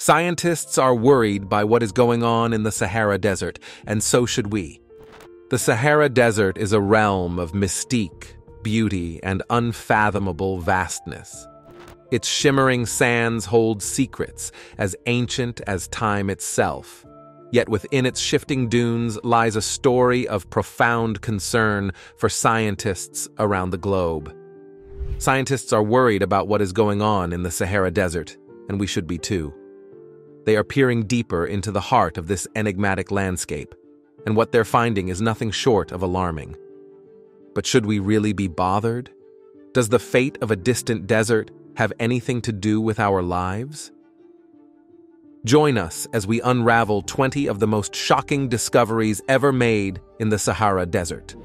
Scientists are worried by what is going on in the Sahara Desert, and so should we. The Sahara Desert is a realm of mystique, beauty, and unfathomable vastness. Its shimmering sands hold secrets as ancient as time itself. Yet within its shifting dunes lies a story of profound concern for scientists around the globe. Scientists are worried about what is going on in the Sahara Desert, and we should be too. They are peering deeper into the heart of this enigmatic landscape, and what they're finding is nothing short of alarming. But should we really be bothered? Does the fate of a distant desert have anything to do with our lives? Join us as we unravel 20 of the most shocking discoveries ever made in the Sahara Desert.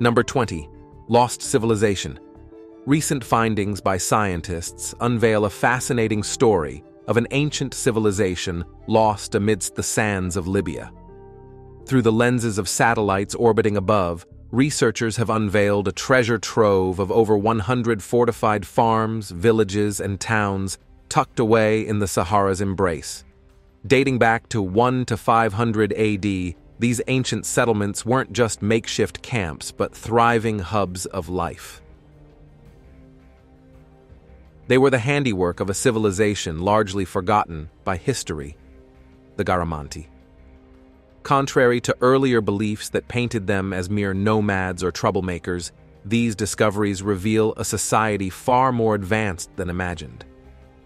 Number 20. Lost Civilization. Recent findings by scientists unveil a fascinating story of an ancient civilization lost amidst the sands of Libya. Through the lenses of satellites orbiting above, researchers have unveiled a treasure trove of over 100 fortified farms, villages, and towns tucked away in the Sahara's embrace. Dating back to 1 to 500 AD, these ancient settlements weren't just makeshift camps, but thriving hubs of life. They were the handiwork of a civilization largely forgotten by history, the Garamantes. Contrary to earlier beliefs that painted them as mere nomads or troublemakers, these discoveries reveal a society far more advanced than imagined.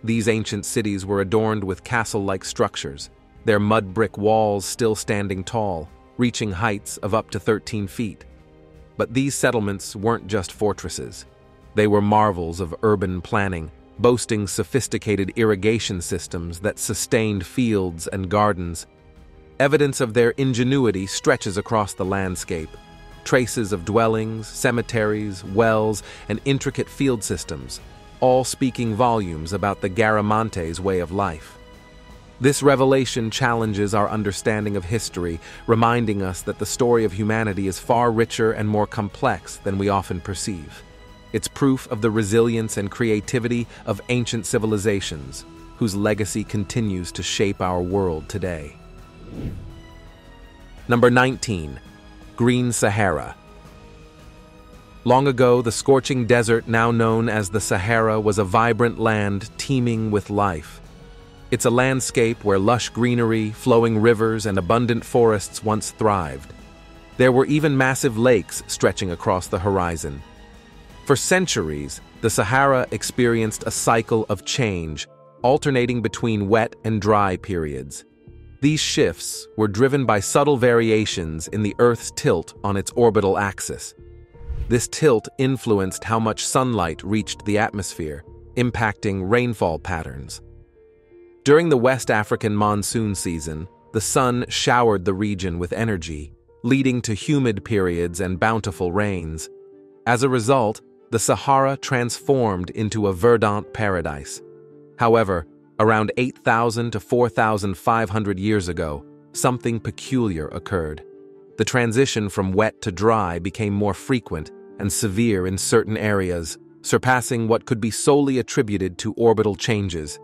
These ancient cities were adorned with castle-like structures, their mud brick walls still standing tall, reaching heights of up to 13 feet. But these settlements weren't just fortresses. They were marvels of urban planning, boasting sophisticated irrigation systems that sustained fields and gardens. Evidence of their ingenuity stretches across the landscape. Traces of dwellings, cemeteries, wells, and intricate field systems, all speaking volumes about the Garamantes' way of life. This revelation challenges our understanding of history, reminding us that the story of humanity is far richer and more complex than we often perceive. It's proof of the resilience and creativity of ancient civilizations, whose legacy continues to shape our world today. Number 19. Green Sahara. Long ago, the scorching desert now known as the Sahara was a vibrant land teeming with life. It's a landscape where lush greenery, flowing rivers, and abundant forests once thrived. There were even massive lakes stretching across the horizon, for centuries, the Sahara experienced a cycle of change, alternating between wet and dry periods. These shifts were driven by subtle variations in the Earth's tilt on its orbital axis. This tilt influenced how much sunlight reached the atmosphere, impacting rainfall patterns. During the West African monsoon season, the sun showered the region with energy, leading to humid periods and bountiful rains. As a result, the Sahara transformed into a verdant paradise. However, around 8,000 to 4,500 years ago, something peculiar occurred. The transition from wet to dry became more frequent and severe in certain areas, surpassing what could be solely attributed to orbital changes.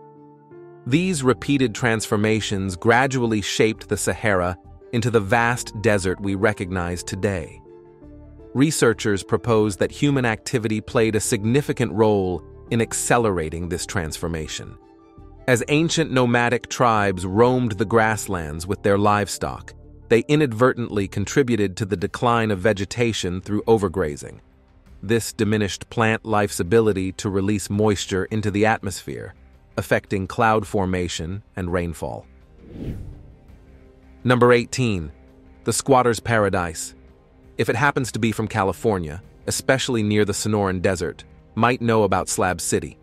These repeated transformations gradually shaped the Sahara into the vast desert we recognize today. Researchers propose that human activity played a significant role in accelerating this transformation. As ancient nomadic tribes roamed the grasslands with their livestock, they inadvertently contributed to the decline of vegetation through overgrazing. This diminished plant life's ability to release moisture into the atmosphere, affecting cloud formation and rainfall. Number 18. The Squatter's Paradise if it happens to be from California, especially near the Sonoran Desert, might know about Slab City.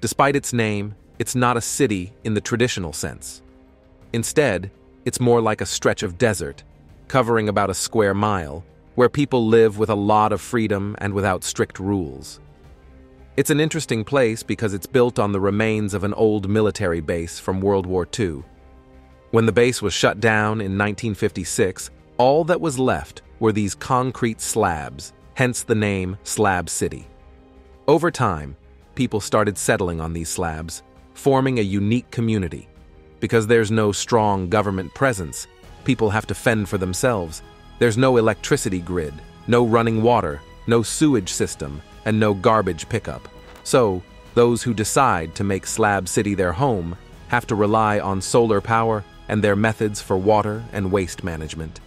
Despite its name, it's not a city in the traditional sense. Instead, it's more like a stretch of desert, covering about a square mile, where people live with a lot of freedom and without strict rules. It's an interesting place because it's built on the remains of an old military base from World War II. When the base was shut down in 1956, all that was left were these concrete slabs, hence the name Slab City. Over time, people started settling on these slabs, forming a unique community. Because there's no strong government presence, people have to fend for themselves. There's no electricity grid, no running water, no sewage system, and no garbage pickup. So, those who decide to make Slab City their home have to rely on solar power and their methods for water and waste management.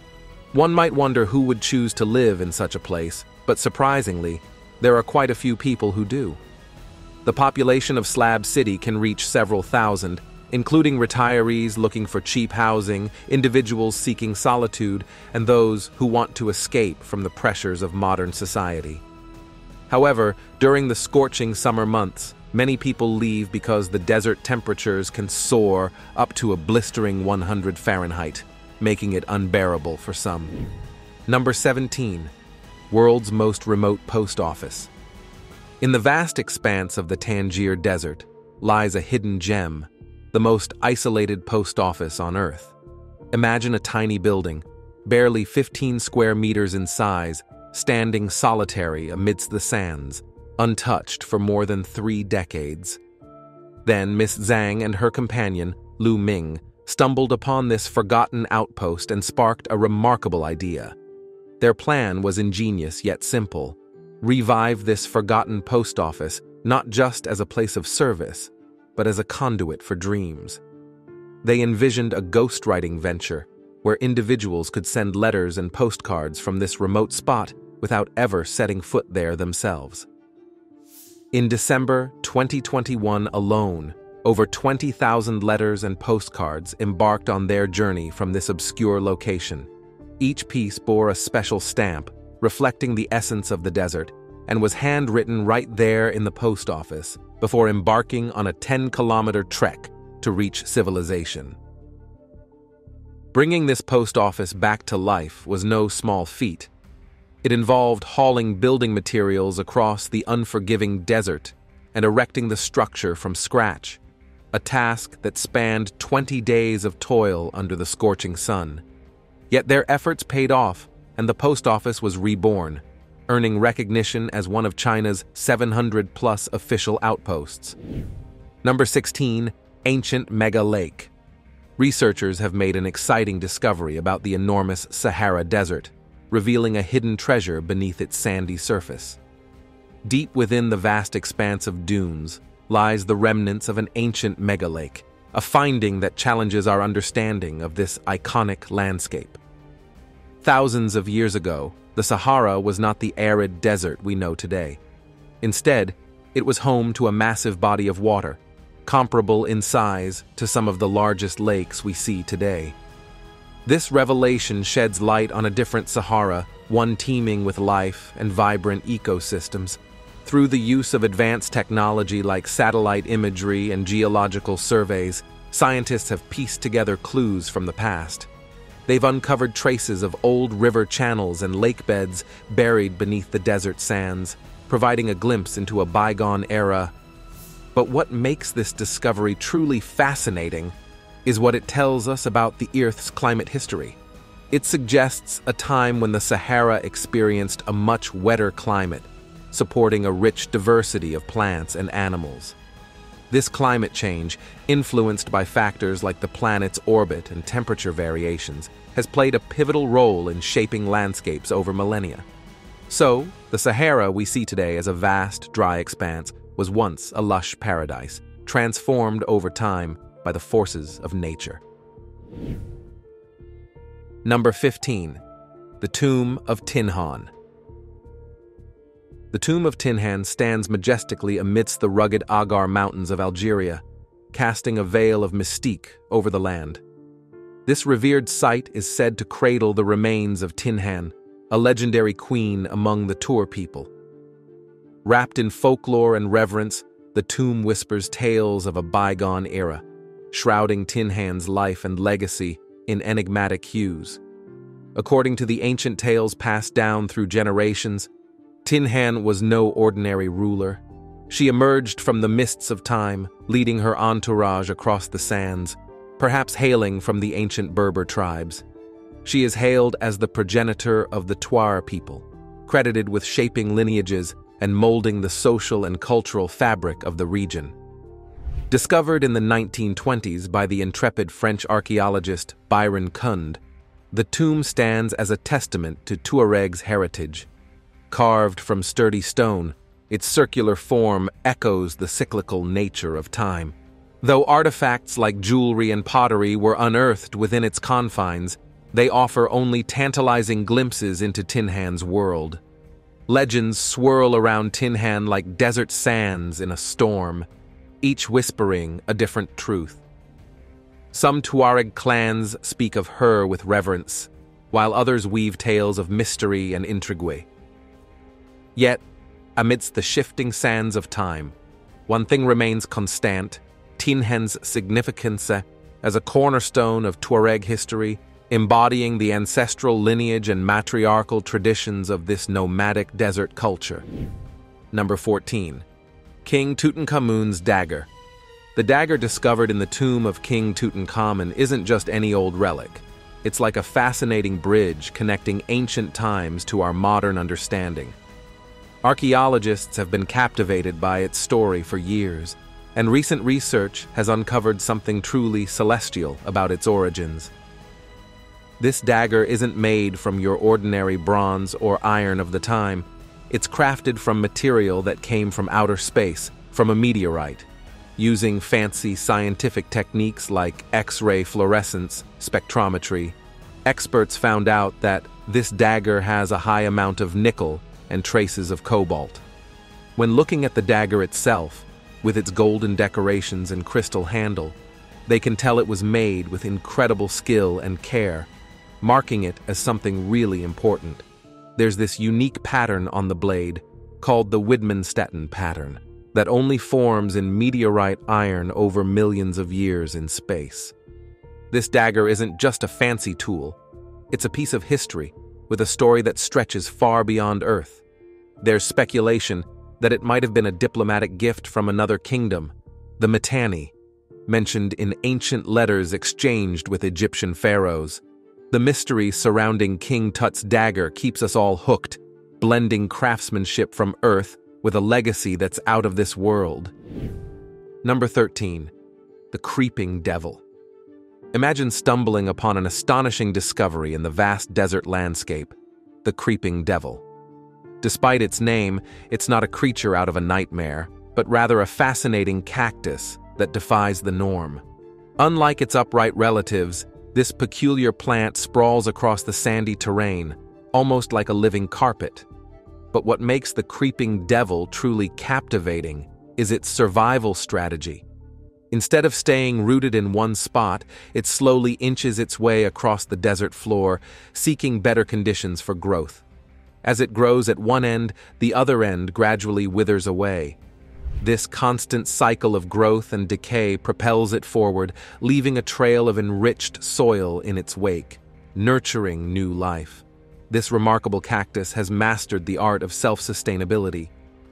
One might wonder who would choose to live in such a place, but surprisingly, there are quite a few people who do. The population of Slab City can reach several thousand, including retirees looking for cheap housing, individuals seeking solitude, and those who want to escape from the pressures of modern society. However, during the scorching summer months, many people leave because the desert temperatures can soar up to a blistering 100 Fahrenheit, making it unbearable for some. Number 17. World's most remote post office. In the vast expanse of the Tengger Desert lies a hidden gem the most isolated post office on Earth. Imagine a tiny building, barely 15 square meters in size, standing solitary amidst the sands, untouched for more than three decades. Then Miss Zhang and her companion, Lu Ming, stumbled upon this forgotten outpost and sparked a remarkable idea. Their plan was ingenious yet simple revive this forgotten post office not just as a place of service, but as a conduit for dreams. They envisioned a ghostwriting venture where individuals could send letters and postcards from this remote spot without ever setting foot there themselves. In December 2021 alone, over 20,000 letters and postcards embarked on their journey from this obscure location. Each piece bore a special stamp, reflecting the essence of the desert, and was handwritten right there in the post office, before embarking on a 10 kilometer trek to reach civilization. Bringing this post office back to life was no small feat. It involved hauling building materials across the unforgiving desert and erecting the structure from scratch, a task that spanned 20 days of toil under the scorching sun. Yet their efforts paid off, and the post office was reborn, earning recognition as one of China's 700 plus official outposts. Number 16, Ancient Mega Lake. Researchers have made an exciting discovery about the enormous Sahara Desert, revealing a hidden treasure beneath its sandy surface. Deep within the vast expanse of dunes lies the remnants of an ancient megalake, a finding that challenges our understanding of this iconic landscape. Thousands of years ago, the Sahara was not the arid desert we know today. Instead, it was home to a massive body of water, comparable in size to some of the largest lakes we see today. This revelation sheds light on a different Sahara, one teeming with life and vibrant ecosystems. Through the use of advanced technology like satellite imagery and geological surveys, scientists have pieced together clues from the past. They've uncovered traces of old river channels and lake beds buried beneath the desert sands, providing a glimpse into a bygone era. But what makes this discovery truly fascinating is what it tells us about the Earth's climate history. It suggests a time when the Sahara experienced a much wetter climate, supporting a rich diversity of plants and animals. This climate change, influenced by factors like the planet's orbit and temperature variations, has played a pivotal role in shaping landscapes over millennia. So, the Sahara we see today as a vast, dry expanse was once a lush paradise, transformed over time by the forces of nature. Number 15. The Tomb of Tinhan. The tomb of Tinhan stands majestically amidst the rugged Hoggar Mountains of Algeria, casting a veil of mystique over the land. This revered site is said to cradle the remains of Tinhan, a legendary queen among the Tur people. Wrapped in folklore and reverence, the tomb whispers tales of a bygone era, shrouding Tinhan's life and legacy in enigmatic hues. According to the ancient tales passed down through generations, Tinhan was no ordinary ruler. She emerged from the mists of time, leading her entourage across the sands, perhaps hailing from the ancient Berber tribes. She is hailed as the progenitor of the Tuareg people, credited with shaping lineages and molding the social and cultural fabric of the region. Discovered in the 1920s by the intrepid French archaeologist Byron Kund, the tomb stands as a testament to Tuareg's heritage. Carved from sturdy stone, its circular form echoes the cyclical nature of time. Though artifacts like jewelry and pottery were unearthed within its confines, they offer only tantalizing glimpses into Tinhan's world. Legends swirl around Tinhan like desert sands in a storm, each whispering a different truth. Some Tuareg clans speak of her with reverence, while others weave tales of mystery and intrigue. Yet, amidst the shifting sands of time, one thing remains constant Tinhen's significance as a cornerstone of Tuareg history, embodying the ancestral lineage and matriarchal traditions of this nomadic desert culture. Number 14. King Tutankhamun's Dagger. The dagger discovered in the tomb of King Tutankhamun isn't just any old relic. It's like a fascinating bridge connecting ancient times to our modern understanding. Archaeologists have been captivated by its story for years, and recent research has uncovered something truly celestial about its origins. This dagger isn't made from your ordinary bronze or iron of the time. It's crafted from material that came from outer space, from a meteorite. Using fancy scientific techniques like X-ray fluorescence, spectrometry, experts found out that this dagger has a high amount of nickel and traces of cobalt. When looking at the dagger itself, with its golden decorations and crystal handle, they can tell it was made with incredible skill and care, marking it as something really important. There's this unique pattern on the blade, called the Widmanstätten pattern, that only forms in meteorite iron over millions of years in space. This dagger isn't just a fancy tool, it's a piece of history with a story that stretches far beyond Earth. There's speculation that it might have been a diplomatic gift from another kingdom, the Mitanni, mentioned in ancient letters exchanged with Egyptian pharaohs. The mystery surrounding King Tut's dagger keeps us all hooked, blending craftsmanship from Earth with a legacy that's out of this world. Number 13. The Creeping Devil. Imagine stumbling upon an astonishing discovery in the vast desert landscape, the Creeping Devil. Despite its name, it's not a creature out of a nightmare, but rather a fascinating cactus that defies the norm. Unlike its upright relatives, this peculiar plant sprawls across the sandy terrain, almost like a living carpet. But what makes the creeping devil truly captivating is its survival strategy. Instead of staying rooted in one spot, it slowly inches its way across the desert floor, seeking better conditions for growth. As it grows at one end, the other end gradually withers away. This constant cycle of growth and decay propels it forward, leaving a trail of enriched soil in its wake, nurturing new life. This remarkable cactus has mastered the art of self-sustainability.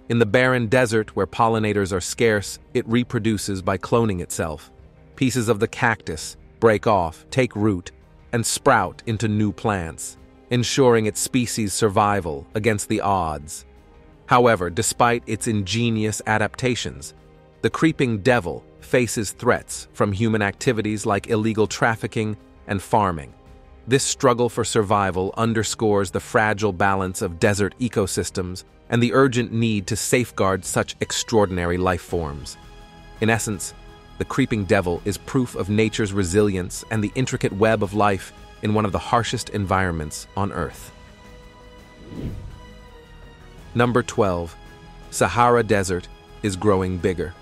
In the barren desert where pollinators are scarce, it reproduces by cloning itself. Pieces of the cactus break off, take root, and sprout into new plants ensuring its species' survival against the odds. However, despite its ingenious adaptations, the creeping devil faces threats from human activities like illegal trafficking and farming. This struggle for survival underscores the fragile balance of desert ecosystems and the urgent need to safeguard such extraordinary life forms. In essence, the creeping devil is proof of nature's resilience and the intricate web of life in one of the harshest environments on Earth. Number 12. Sahara Desert is growing bigger.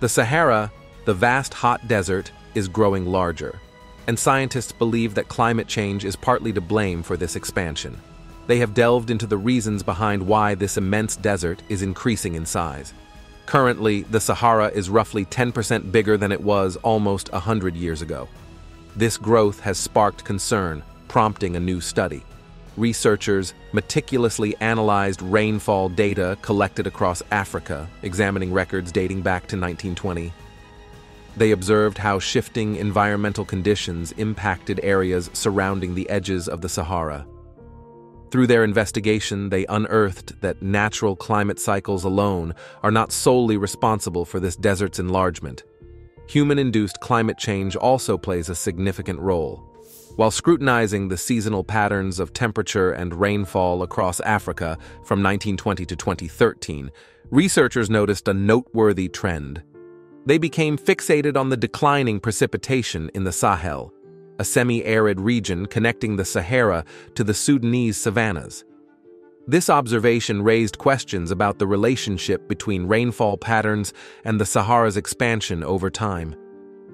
The Sahara, the vast hot desert, is growing larger, and scientists believe that climate change is partly to blame for this expansion. They have delved into the reasons behind why this immense desert is increasing in size. Currently, the Sahara is roughly 10% bigger than it was almost 100 years ago. This growth has sparked concern, prompting a new study. Researchers meticulously analyzed rainfall data collected across Africa, examining records dating back to 1920. They observed how shifting environmental conditions impacted areas surrounding the edges of the Sahara. Through their investigation, they unearthed that natural climate cycles alone are not solely responsible for this desert's enlargement. Human-induced climate change also plays a significant role. While scrutinizing the seasonal patterns of temperature and rainfall across Africa from 1920 to 2013, researchers noticed a noteworthy trend. They became fixated on the declining precipitation in the Sahel, a semi-arid region connecting the Sahara to the Sudanese savannas. This observation raised questions about the relationship between rainfall patterns and the Sahara's expansion over time.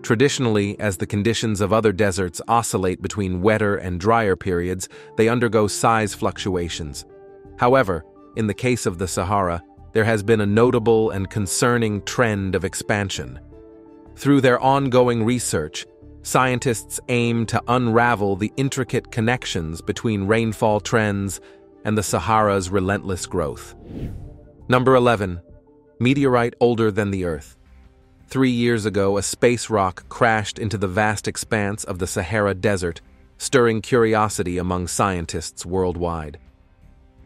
Traditionally, as the conditions of other deserts oscillate between wetter and drier periods, they undergo size fluctuations. However, in the case of the Sahara, there has been a notable and concerning trend of expansion. Through their ongoing research, scientists aim to unravel the intricate connections between rainfall trends and the Sahara's relentless growth. Number 11. Meteorite older than the Earth. Three years ago, a space rock crashed into the vast expanse of the Sahara Desert, stirring curiosity among scientists worldwide.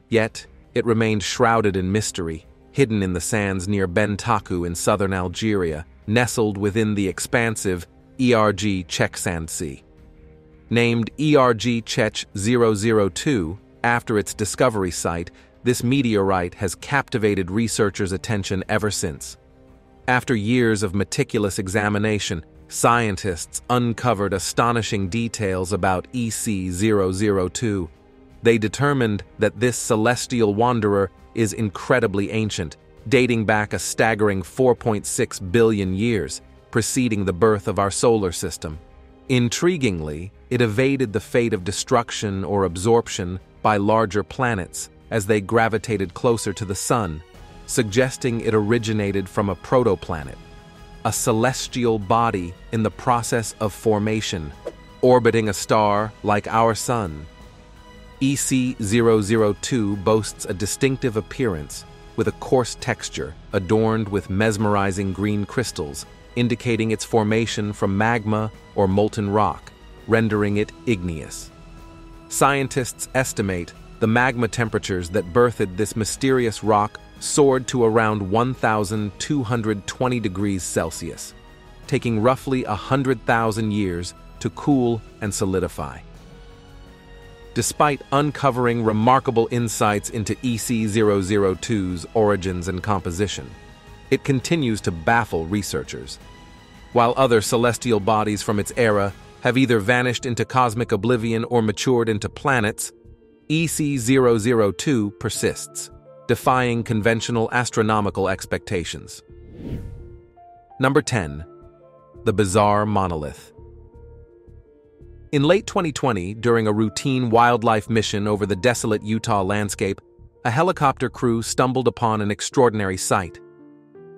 Yet, it remained shrouded in mystery, hidden in the sands near Ben Taku in southern Algeria, nestled within the expansive ERG Chech sand Sea. Named ERG Chech 002 after its discovery site, this meteorite has captivated researchers' attention ever since. After years of meticulous examination, scientists uncovered astonishing details about EC 002. They determined that this celestial wanderer is incredibly ancient, dating back a staggering 4.6 billion years, preceding the birth of our solar system. Intriguingly, it evaded the fate of destruction or absorption by larger planets as they gravitated closer to the Sun, suggesting it originated from a protoplanet, a celestial body in the process of formation, orbiting a star like our Sun. EC002 boasts a distinctive appearance with a coarse texture adorned with mesmerizing green crystals, indicating its formation from magma or molten rock, rendering it igneous. Scientists estimate the magma temperatures that birthed this mysterious rock soared to around 1,220 degrees Celsius, taking roughly 100,000 years to cool and solidify. Despite uncovering remarkable insights into EC002's origins and composition, it continues to baffle researchers. While other celestial bodies from its era have either vanished into cosmic oblivion or matured into planets, EC002 persists, defying conventional astronomical expectations. Number 10. The Bizarre Monolith In late 2020, during a routine wildlife mission over the desolate Utah landscape, a helicopter crew stumbled upon an extraordinary sight.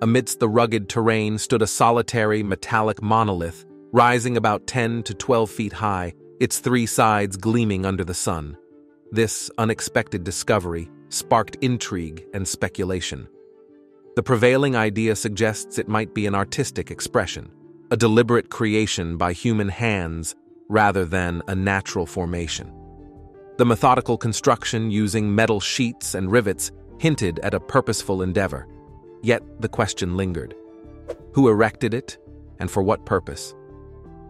Amidst the rugged terrain stood a solitary metallic monolith rising about 10 to 12 feet high, its three sides gleaming under the sun. This unexpected discovery sparked intrigue and speculation. The prevailing idea suggests it might be an artistic expression, a deliberate creation by human hands rather than a natural formation. The methodical construction using metal sheets and rivets hinted at a purposeful endeavor. Yet the question lingered. Who erected it, and for what purpose?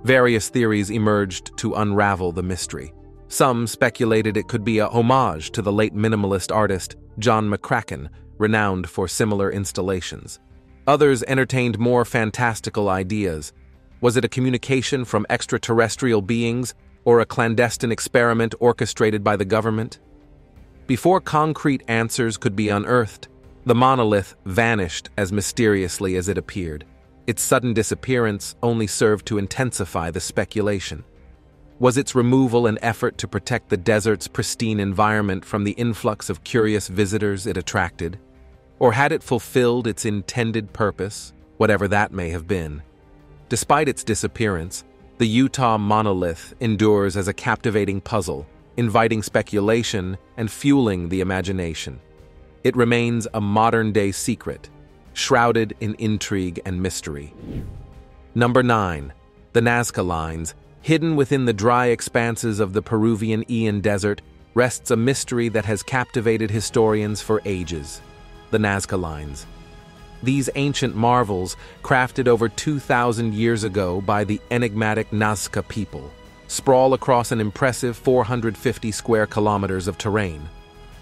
Various theories emerged to unravel the mystery. Some speculated it could be a homage to the late minimalist artist John McCracken, renowned for similar installations. Others entertained more fantastical ideas. Was it a communication from extraterrestrial beings or a clandestine experiment orchestrated by the government? Before concrete answers could be unearthed, the monolith vanished as mysteriously as it appeared. Its sudden disappearance only served to intensify the speculation. Was its removal an effort to protect the desert's pristine environment from the influx of curious visitors it attracted? Or had it fulfilled its intended purpose, whatever that may have been? Despite its disappearance, the Utah monolith endures as a captivating puzzle, inviting speculation and fueling the imagination. It remains a modern-day secret, shrouded in intrigue and mystery. Number 9. The Nazca Lines, hidden within the dry expanses of the Peruvian Aean Desert, rests a mystery that has captivated historians for ages the Nazca Lines. These ancient marvels, crafted over 2,000 years ago by the enigmatic Nazca people, sprawl across an impressive 450 square kilometers of terrain.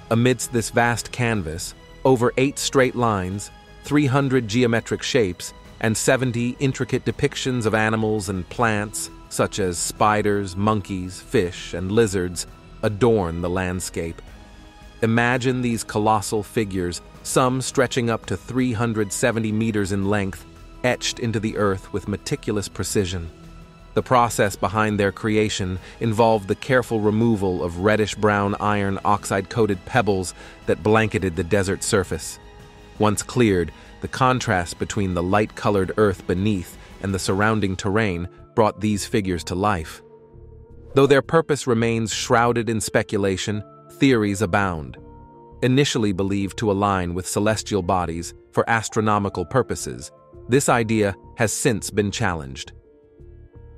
Amidst this vast canvas, over eight straight lines, 300 geometric shapes, and 70 intricate depictions of animals and plants, such as spiders, monkeys, fish, and lizards, adorn the landscape. Imagine these colossal figures, some stretching up to 370 meters in length, etched into the earth with meticulous precision. The process behind their creation involved the careful removal of reddish-brown iron oxide-coated pebbles that blanketed the desert surface. Once cleared, the contrast between the light-colored earth beneath and the surrounding terrain brought these figures to life. Though their purpose remains shrouded in speculation, theories abound. Initially believed to align with celestial bodies for astronomical purposes, this idea has since been challenged.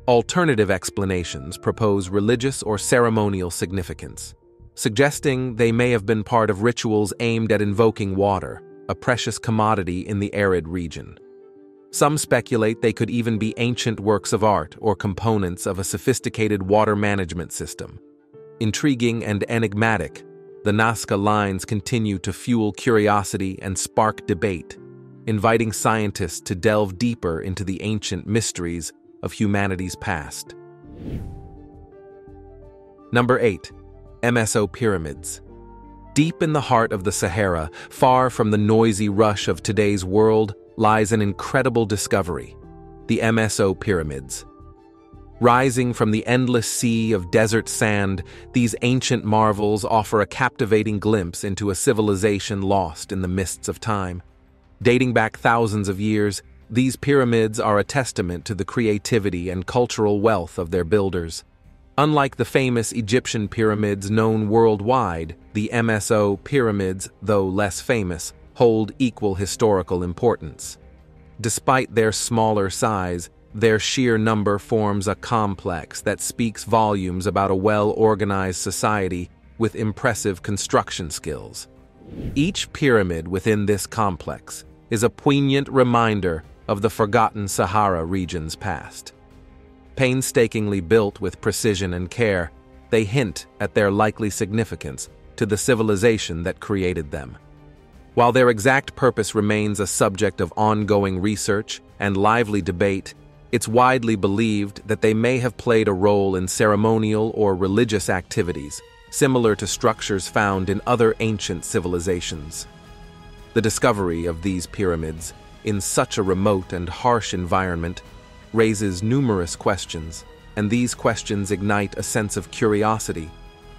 Alternative explanations propose religious or ceremonial significance, suggesting they may have been part of rituals aimed at invoking water, a precious commodity in the arid region. Some speculate they could even be ancient works of art or components of a sophisticated water management system. Intriguing and enigmatic, the Nazca lines continue to fuel curiosity and spark debate, inviting scientists to delve deeper into the ancient mysteries of humanity's past. Number 8. MSO Pyramids Deep in the heart of the Sahara, far from the noisy rush of today's world, lies an incredible discovery the MSO Pyramids. Rising from the endless sea of desert sand, these ancient marvels offer a captivating glimpse into a civilization lost in the mists of time. Dating back thousands of years, these pyramids are a testament to the creativity and cultural wealth of their builders. Unlike the famous Egyptian pyramids known worldwide, the MSO pyramids, though less famous, hold equal historical importance. Despite their smaller size, their sheer number forms a complex that speaks volumes about a well-organized society with impressive construction skills. Each pyramid within this complex is a poignant reminder of the forgotten Sahara region's past. Painstakingly built with precision and care, they hint at their likely significance to the civilization that created them. While their exact purpose remains a subject of ongoing research and lively debate, it's widely believed that they may have played a role in ceremonial or religious activities, similar to structures found in other ancient civilizations. The discovery of these pyramids, in such a remote and harsh environment, raises numerous questions, and these questions ignite a sense of curiosity,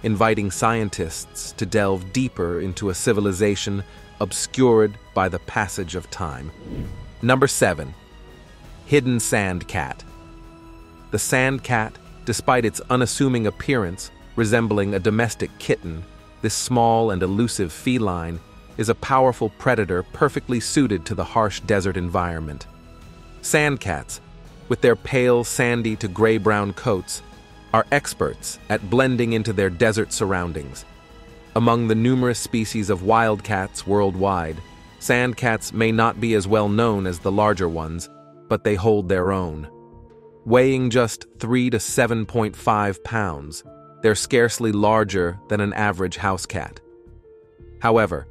inviting scientists to delve deeper into a civilization obscured by the passage of time. Number 7. Hidden Sand Cat The sand cat, despite its unassuming appearance, resembling a domestic kitten, this small and elusive feline is a powerful predator perfectly suited to the harsh desert environment. Sandcats, with their pale, sandy to gray-brown coats, are experts at blending into their desert surroundings. Among the numerous species of wildcats worldwide, sandcats may not be as well known as the larger ones, but they hold their own. Weighing just 3 to 7.5 pounds, they're scarcely larger than an average house cat. However,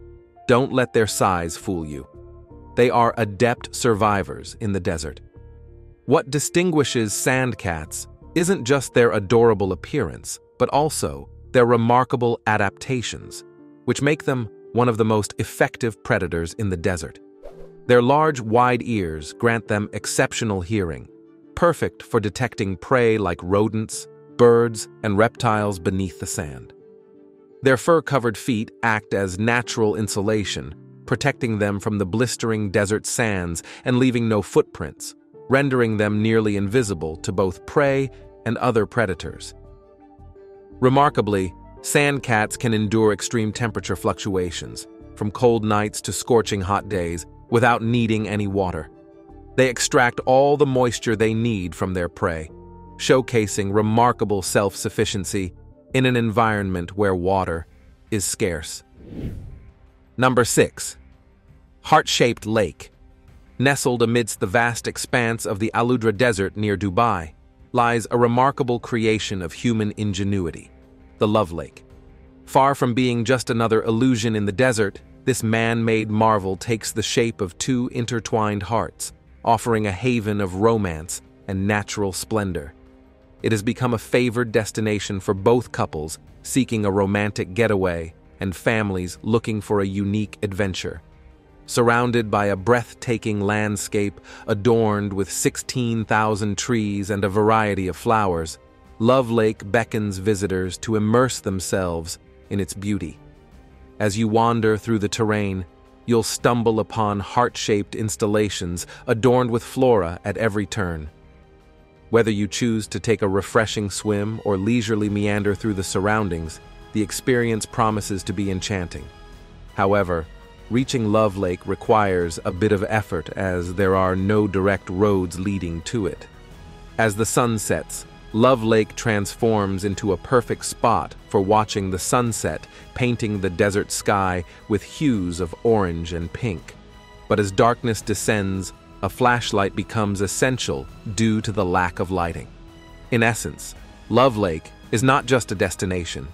don't let their size fool you. They are adept survivors in the desert. What distinguishes sand cats isn't just their adorable appearance, but also their remarkable adaptations, which make them one of the most effective predators in the desert. Their large, wide ears grant them exceptional hearing, perfect for detecting prey like rodents, birds, and reptiles beneath the sand. Their fur-covered feet act as natural insulation, protecting them from the blistering desert sands and leaving no footprints, rendering them nearly invisible to both prey and other predators. Remarkably, sand cats can endure extreme temperature fluctuations, from cold nights to scorching hot days, without needing any water. They extract all the moisture they need from their prey, showcasing remarkable self-sufficiency in an environment where water is scarce. Number 6. Heart-shaped lake. Nestled amidst the vast expanse of the Al Qudra Desert near Dubai, lies a remarkable creation of human ingenuity, the Love Lake. Far from being just another illusion in the desert, this man-made marvel takes the shape of two intertwined hearts, offering a haven of romance and natural splendor. It has become a favored destination for both couples seeking a romantic getaway and families looking for a unique adventure. Surrounded by a breathtaking landscape adorned with 16,000 trees and a variety of flowers, Love Lake beckons visitors to immerse themselves in its beauty. As you wander through the terrain, you'll stumble upon heart-shaped installations adorned with flora at every turn. Whether you choose to take a refreshing swim or leisurely meander through the surroundings, the experience promises to be enchanting. However, reaching Love Lake requires a bit of effort as there are no direct roads leading to it. As the sun sets, Love Lake transforms into a perfect spot for watching the sunset, painting the desert sky with hues of orange and pink. But as darkness descends, a flashlight becomes essential due to the lack of lighting. In essence, Love Lake is not just a destination,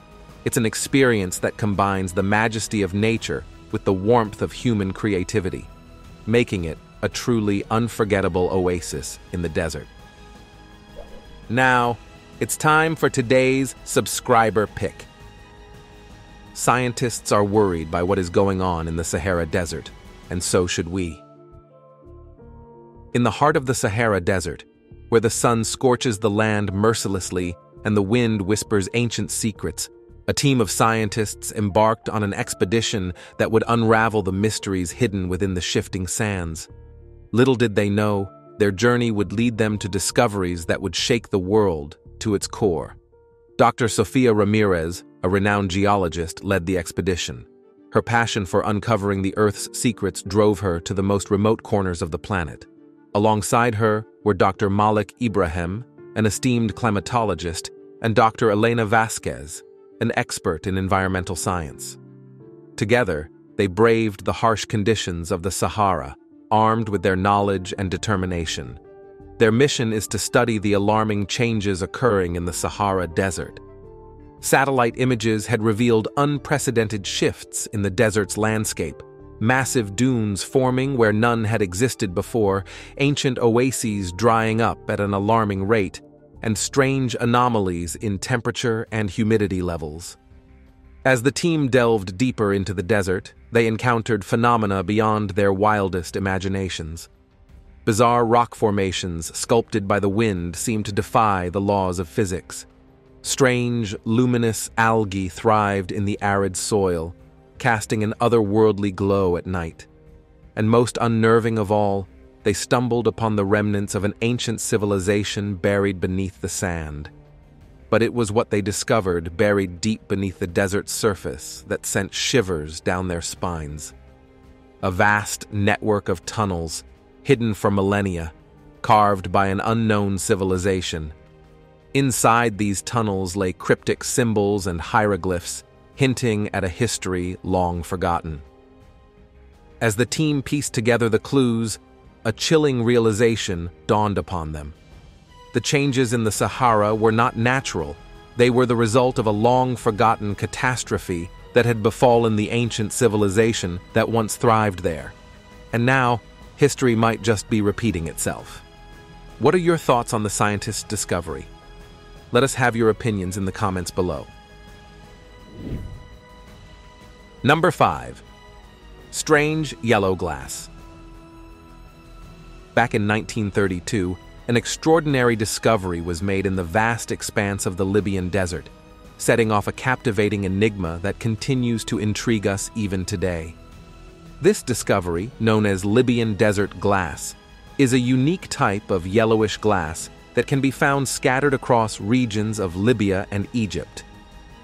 it's an experience that combines the majesty of nature with the warmth of human creativity, making it a truly unforgettable oasis in the desert. Now, it's time for today's subscriber pick. Scientists are worried by what is going on in the Sahara Desert, and so should we. In the heart of the Sahara Desert, where the sun scorches the land mercilessly and the wind whispers ancient secrets, a team of scientists embarked on an expedition that would unravel the mysteries hidden within the shifting sands. Little did they know, their journey would lead them to discoveries that would shake the world to its core. Dr. Sofia Ramirez, a renowned geologist, led the expedition. Her passion for uncovering the Earth's secrets drove her to the most remote corners of the planet. Alongside her were Dr. Malik Ibrahim, an esteemed climatologist, and Dr. Elena Vasquez, an expert in environmental science. Together, they braved the harsh conditions of the Sahara, armed with their knowledge and determination. Their mission is to study the alarming changes occurring in the Sahara Desert. Satellite images had revealed unprecedented shifts in the desert's landscape, massive dunes forming where none had existed before, ancient oases drying up at an alarming rate, and strange anomalies in temperature and humidity levels. As the team delved deeper into the desert, they encountered phenomena beyond their wildest imaginations. Bizarre rock formations sculpted by the wind seemed to defy the laws of physics. Strange, luminous algae thrived in the arid soil, casting an otherworldly glow at night. And most unnerving of all, they stumbled upon the remnants of an ancient civilization buried beneath the sand. But it was what they discovered buried deep beneath the desert's surface that sent shivers down their spines. A vast network of tunnels, hidden for millennia, carved by an unknown civilization. Inside these tunnels lay cryptic symbols and hieroglyphs hinting at a history long forgotten. As the team pieced together the clues, a chilling realization dawned upon them. The changes in the Sahara were not natural, they were the result of a long forgotten catastrophe that had befallen the ancient civilization that once thrived there. And now, history might just be repeating itself. What are your thoughts on the scientist's discovery? Let us have your opinions in the comments below. Number 5. Strange Yellow Glass Back in 1932, an extraordinary discovery was made in the vast expanse of the Libyan desert, setting off a captivating enigma that continues to intrigue us even today. This discovery, known as Libyan desert glass, is a unique type of yellowish glass that can be found scattered across regions of Libya and Egypt.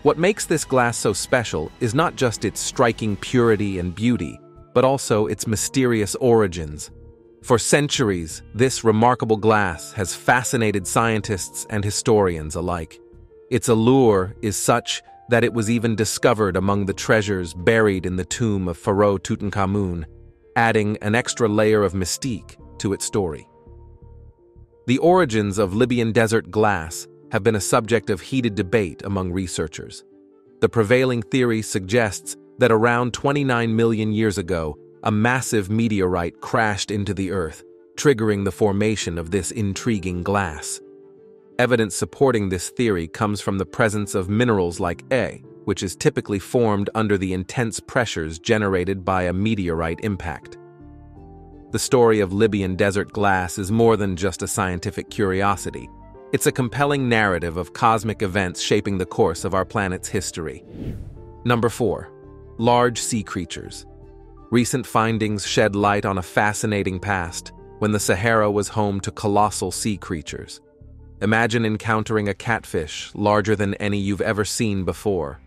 What makes this glass so special is not just its striking purity and beauty, but also its mysterious origins. For centuries, this remarkable glass has fascinated scientists and historians alike. Its allure is such that it was even discovered among the treasures buried in the tomb of Pharaoh Tutankhamun, adding an extra layer of mystique to its story. The origins of Libyan desert glass have been a subject of heated debate among researchers. The prevailing theory suggests that around 29 million years ago, a massive meteorite crashed into the Earth, triggering the formation of this intriguing glass. Evidence supporting this theory comes from the presence of minerals like A, which is typically formed under the intense pressures generated by a meteorite impact. The story of Libyan desert glass is more than just a scientific curiosity. It's a compelling narrative of cosmic events shaping the course of our planet's history. Number 4. Large Sea Creatures Recent findings shed light on a fascinating past when the Sahara was home to colossal sea creatures. Imagine encountering a catfish larger than any you've ever seen before.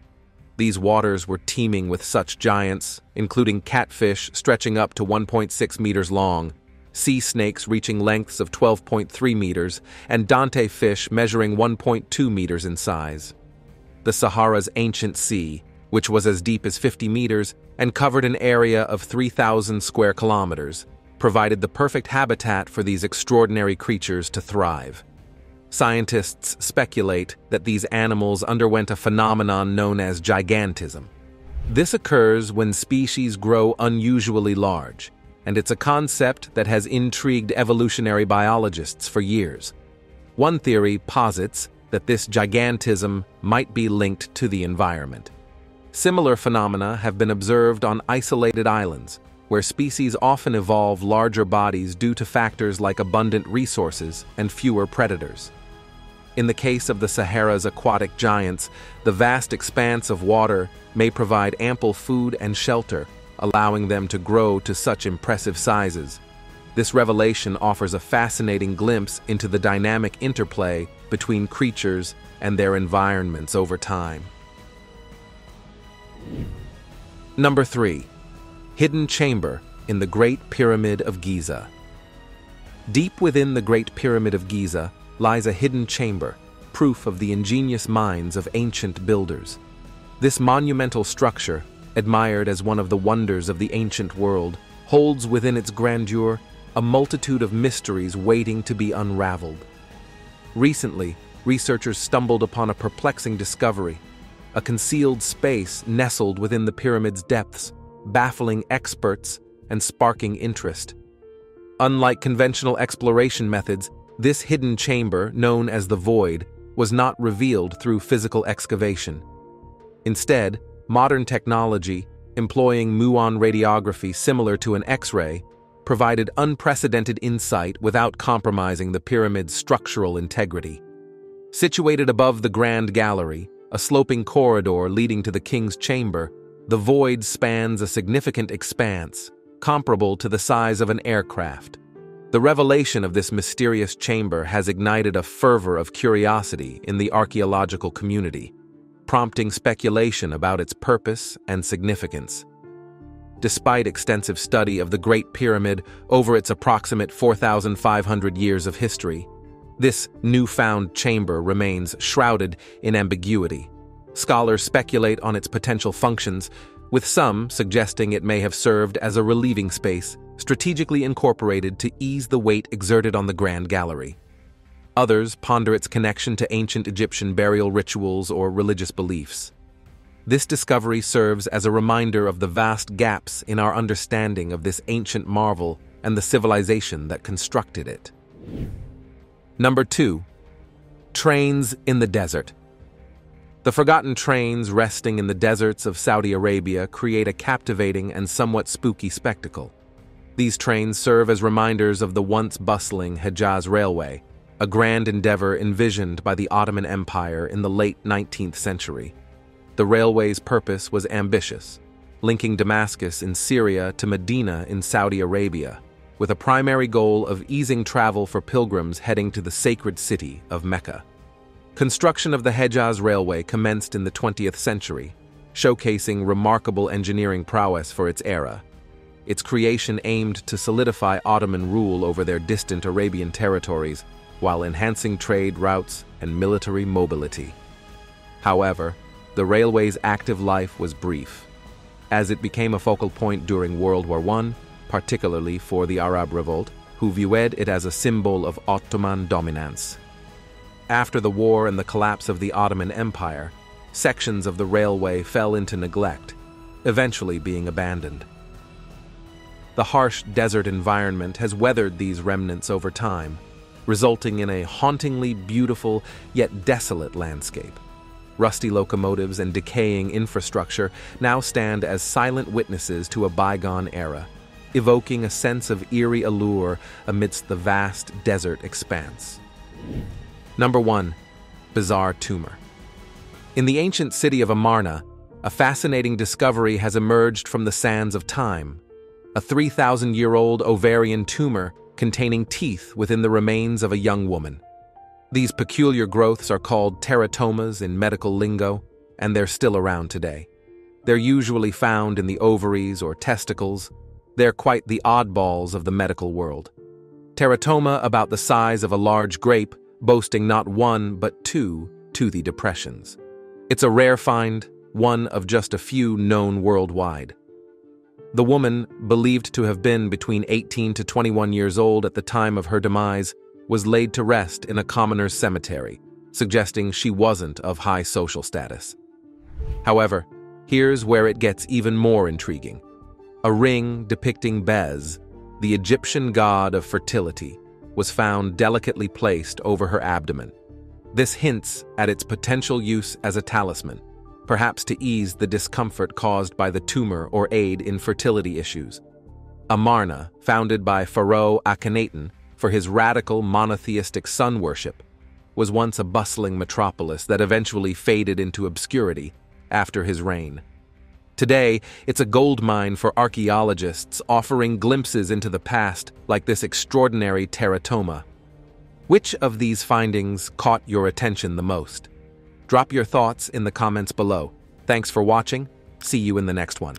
These waters were teeming with such giants, including catfish stretching up to 1.6 meters long, sea snakes reaching lengths of 12.3 meters, and Dante fish measuring 1.2 meters in size. The Sahara's ancient sea, which was as deep as 50 meters and covered an area of 3,000 square kilometers, provided the perfect habitat for these extraordinary creatures to thrive. Scientists speculate that these animals underwent a phenomenon known as gigantism. This occurs when species grow unusually large, and it's a concept that has intrigued evolutionary biologists for years. One theory posits that this gigantism might be linked to the environment. Similar phenomena have been observed on isolated islands, where species often evolve larger bodies due to factors like abundant resources and fewer predators. In the case of the Sahara's aquatic giants, the vast expanse of water may provide ample food and shelter, allowing them to grow to such impressive sizes. This revelation offers a fascinating glimpse into the dynamic interplay between creatures and their environments over time. Number 3. Hidden Chamber in the Great Pyramid of Giza. Deep within the Great Pyramid of Giza, lies a hidden chamber, proof of the ingenious minds of ancient builders. This monumental structure, admired as one of the wonders of the ancient world, holds within its grandeur a multitude of mysteries waiting to be unraveled. Recently, researchers stumbled upon a perplexing discovery, a concealed space nestled within the pyramid's depths, baffling experts and sparking interest. Unlike conventional exploration methods, this hidden chamber, known as the Void, was not revealed through physical excavation. Instead, modern technology, employing muon radiography similar to an X-ray, provided unprecedented insight without compromising the pyramid's structural integrity. Situated above the Grand Gallery, a sloping corridor leading to the king's chamber, the void spans a significant expanse, comparable to the size of an aircraft. The revelation of this mysterious chamber has ignited a fervor of curiosity in the archaeological community, prompting speculation about its purpose and significance. Despite extensive study of the Great Pyramid over its approximate 4,500 years of history, this newfound chamber remains shrouded in ambiguity. Scholars speculate on its potential functions, with some suggesting it may have served as a relieving space strategically incorporated to ease the weight exerted on the Grand Gallery. Others ponder its connection to ancient Egyptian burial rituals or religious beliefs. This discovery serves as a reminder of the vast gaps in our understanding of this ancient marvel and the civilization that constructed it. Number 2. Trains in the Desert The forgotten trains resting in the deserts of Saudi Arabia create a captivating and somewhat spooky spectacle. These trains serve as reminders of the once bustling Hejaz Railway, a grand endeavor envisioned by the Ottoman Empire in the late 19th century. The railway's purpose was ambitious, linking Damascus in Syria to Medina in Saudi Arabia, with a primary goal of easing travel for pilgrims heading to the sacred city of Mecca. Construction of the Hejaz Railway commenced in the 20th century, showcasing remarkable engineering prowess for its era its creation aimed to solidify Ottoman rule over their distant Arabian territories while enhancing trade routes and military mobility. However, the railway's active life was brief, as it became a focal point during World War I, particularly for the Arab Revolt, who viewed it as a symbol of Ottoman dominance. After the war and the collapse of the Ottoman Empire, sections of the railway fell into neglect, eventually being abandoned. The harsh desert environment has weathered these remnants over time, resulting in a hauntingly beautiful yet desolate landscape. Rusty locomotives and decaying infrastructure now stand as silent witnesses to a bygone era, evoking a sense of eerie allure amidst the vast desert expanse. Number 1. Bizarre Tumor In the ancient city of Amarna, a fascinating discovery has emerged from the sands of time. A 3,000-year-old ovarian tumor containing teeth within the remains of a young woman. These peculiar growths are called teratomas in medical lingo, and they're still around today. They're usually found in the ovaries or testicles. They're quite the oddballs of the medical world. Teratoma about the size of a large grape, boasting not one but two toothy depressions. It's a rare find, one of just a few known worldwide. The woman, believed to have been between 18 to 21 years old at the time of her demise, was laid to rest in a commoner's cemetery, suggesting she wasn't of high social status. However, here's where it gets even more intriguing. A ring depicting Bes, the Egyptian god of fertility, was found delicately placed over her abdomen. This hints at its potential use as a talisman, perhaps to ease the discomfort caused by the tumor or aid in fertility issues. Amarna, founded by Pharaoh Akhenaten, for his radical monotheistic sun worship, was once a bustling metropolis that eventually faded into obscurity after his reign. Today, it's a gold mine for archaeologists offering glimpses into the past like this extraordinary teratoma. Which of these findings caught your attention the most? Drop your thoughts in the comments below. Thanks for watching. See you in the next one.